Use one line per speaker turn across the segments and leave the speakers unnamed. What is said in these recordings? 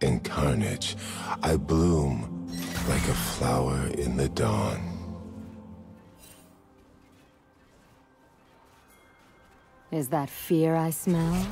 In carnage, I bloom like a flower in the dawn.
Is that fear I smell?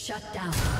Shut down.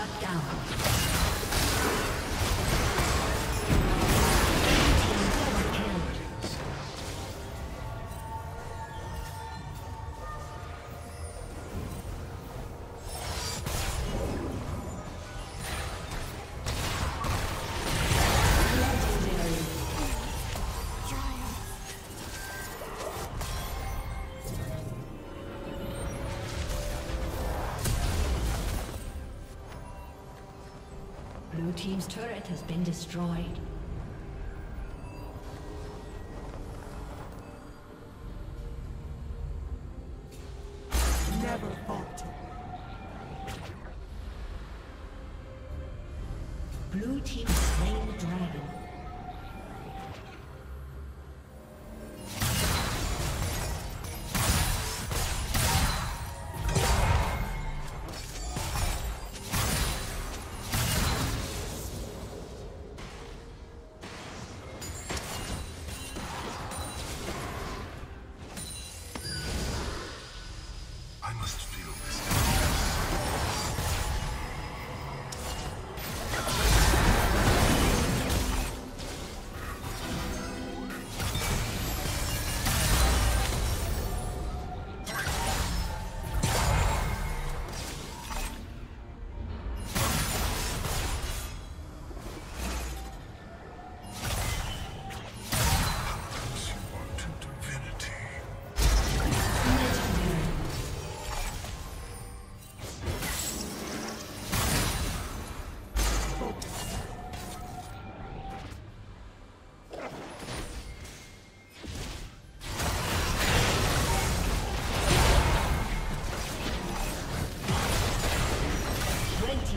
Shut down. Team's turret has been destroyed.
Never falter.
Blue team slain the dragon.